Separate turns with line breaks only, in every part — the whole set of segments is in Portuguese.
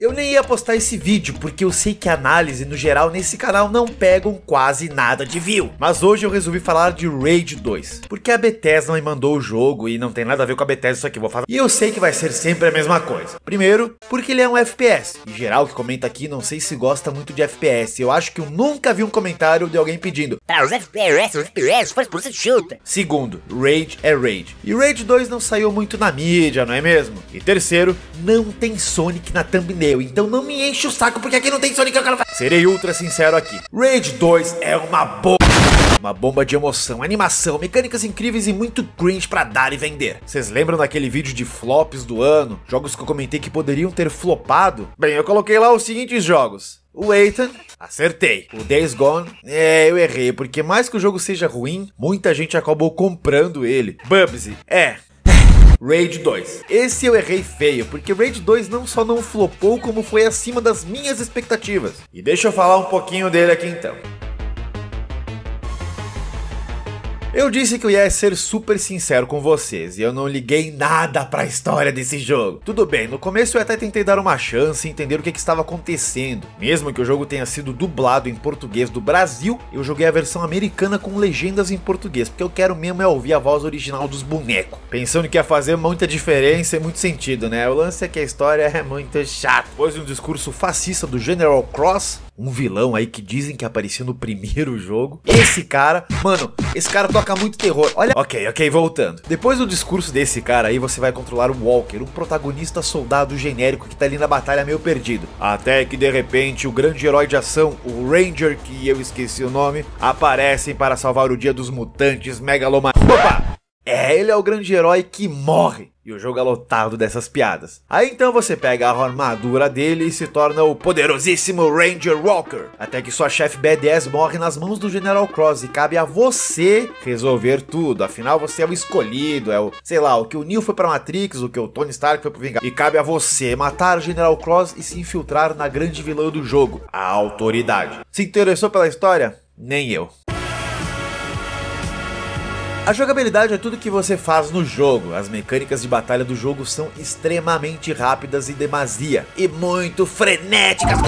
Eu nem ia postar esse vídeo, porque eu sei que análise no geral nesse canal não pegam quase nada de view. Mas hoje eu resolvi falar de Raid 2, porque a Bethesda me mandou o jogo e não tem nada a ver com a Bethesda isso aqui, vou falar. E eu sei que vai ser sempre a mesma coisa. Primeiro, porque ele é um FPS. Em geral que comenta aqui, não sei se gosta muito de FPS. Eu acho que eu nunca vi um comentário de alguém pedindo.
Ah, os FPS, os FPS, faz por você chuta.
Segundo, Raid é Raid. E Raid 2 não saiu muito na mídia, não é mesmo? E terceiro, não tem Sonic na thumbnail então não me enche o saco porque aqui não tem Sonic eu quero. Serei ultra sincero aqui. Raid 2 é uma bomba. Uma bomba de emoção, animação, mecânicas incríveis e muito cringe pra dar e vender. Vocês lembram daquele vídeo de flops do ano? Jogos que eu comentei que poderiam ter flopado? Bem, eu coloquei lá os seguintes jogos. O Ethan, acertei. O Days Gone, é, eu errei, porque mais que o jogo seja ruim, muita gente acabou comprando ele. Bubsy, é, Raid 2. Esse eu errei feio, porque Raid 2 não só não flopou, como foi acima das minhas expectativas. E deixa eu falar um pouquinho dele aqui então. Eu disse que eu ia ser super sincero com vocês e eu não liguei nada para a história desse jogo. Tudo bem, no começo eu até tentei dar uma chance e entender o que, que, estava acontecendo. Mesmo que o jogo tenha sido dublado em português do Brasil, eu joguei a versão americana com legendas em português, porque eu quero mesmo é ouvir a voz original dos bonecos. Pensando que ia fazer muita diferença e muito sentido, né? O lance é que a história é muito chata. Depois de um discurso fascista do General Cross, um vilão aí que dizem que apareceu no primeiro jogo. Esse cara, mano, esse cara toca muito terror. Olha, ok, ok, voltando. Depois do discurso desse cara aí, você vai controlar o Walker, um protagonista soldado genérico que tá ali na batalha meio perdido. Até que de repente o grande herói de ação, o Ranger, que eu esqueci o nome, aparecem para salvar o dia dos mutantes megalomaníacos. Opa! É, ele é o grande herói que morre. E o jogo é lotado dessas piadas. Aí então você pega a armadura dele e se torna o poderosíssimo Ranger Walker. Até que sua chefe BDS morre nas mãos do General Cross e cabe a você resolver tudo. Afinal, você é o escolhido, é o, sei lá, o que o Neo foi pra Matrix, o que o Tony Stark foi pro Vingar. E cabe a você matar o General Cross e se infiltrar na grande vilã do jogo, a Autoridade. Se interessou pela história? Nem eu. A jogabilidade é tudo que você faz no jogo. As mecânicas de batalha do jogo são extremamente rápidas e demasia. E muito frenéticas,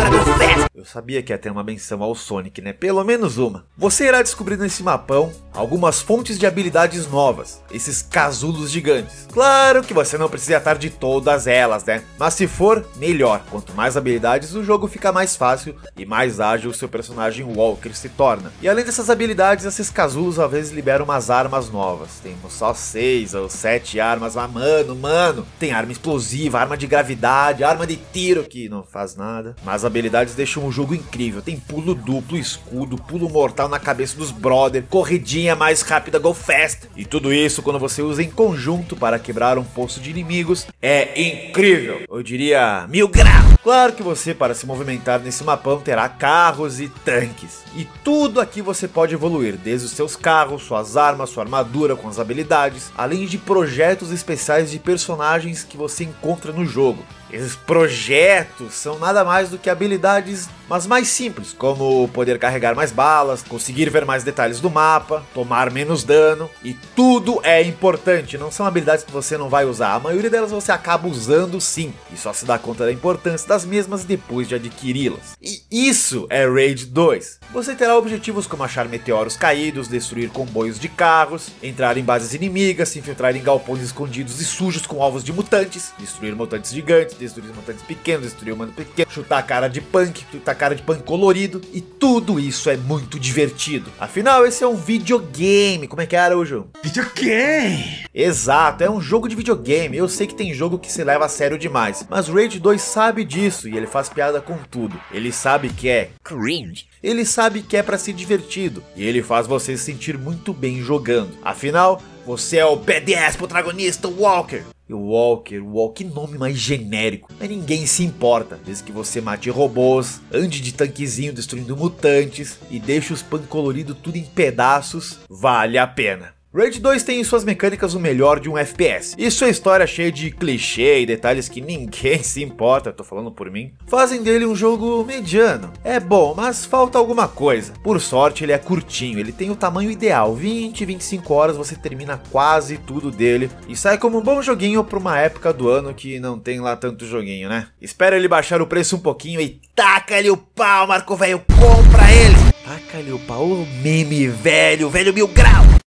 Eu sabia que ia ter uma menção ao Sonic, né? Pelo menos uma. Você irá descobrir nesse mapão algumas fontes de habilidades novas. Esses casulos gigantes. Claro que você não precisa estar de todas elas, né? Mas se for, melhor. Quanto mais habilidades, o jogo fica mais fácil e mais ágil o seu personagem Walker se torna. E além dessas habilidades, esses casulos às vezes liberam umas armas novas. Temos só seis ou sete armas, mas mano, mano, tem arma explosiva, arma de gravidade, arma de tiro que não faz nada. Mas habilidades deixam o jogo incrível. Tem pulo duplo, escudo, pulo mortal na cabeça dos brother, corridinha mais rápida, go fast. E tudo isso quando você usa em conjunto para quebrar um poço de inimigos é incrível. Eu diria mil graus. Claro que você para se movimentar nesse mapão terá carros e tanques. E tudo aqui você pode evoluir, desde os seus carros, suas armas, sua armadura com as habilidades, além de projetos especiais de personagens que você encontra no jogo. Esses projetos são nada mais do que habilidades, mas mais simples, como poder carregar mais balas, conseguir ver mais detalhes do mapa, tomar menos dano, e tudo é importante, não são habilidades que você não vai usar, a maioria delas você acaba usando sim, e só se dá conta da importância das mesmas depois de adquiri-las. E isso é Raid 2. Você terá objetivos como achar meteoros caídos, destruir comboios de carros, entrar em bases inimigas, se infiltrar em galpões escondidos e sujos com alvos de mutantes, destruir mutantes gigantes, destruir mutantes pequenos, destruir humano pequeno, chutar a cara de punk, chutar a cara de punk colorido, e tudo isso é muito divertido. Afinal, esse é um videogame. Como é que era, o jogo?
Videogame!
Exato, é um jogo de videogame. Eu sei que tem jogo que se leva a sério demais, mas Raid 2 sabe disso e ele faz piada com tudo. Ele sabe que é
cringe.
Ele sabe que é para ser divertido e ele faz você se sentir muito bem jogando. Afinal, você é o BDS protagonista Walker. E o Walker, o Walker, que nome mais genérico. Mas ninguém se importa, desde que você mate robôs, ande de tanquezinho destruindo mutantes e deixe os pan coloridos tudo em pedaços, vale a pena. Raid 2 tem em suas mecânicas o melhor de um FPS, e sua história cheia de clichê e detalhes que ninguém se importa, tô falando por mim, fazem dele um jogo mediano. É bom, mas falta alguma coisa. Por sorte, ele é curtinho, ele tem o tamanho ideal, 20, 25 horas você termina quase tudo dele e sai como um bom joguinho para uma época do ano que não tem lá tanto joguinho, né? Espera ele baixar o preço um pouquinho e taca-lhe o pau, Marco Velho, compra ele! Taca-lhe o pau, meme velho, velho mil grau!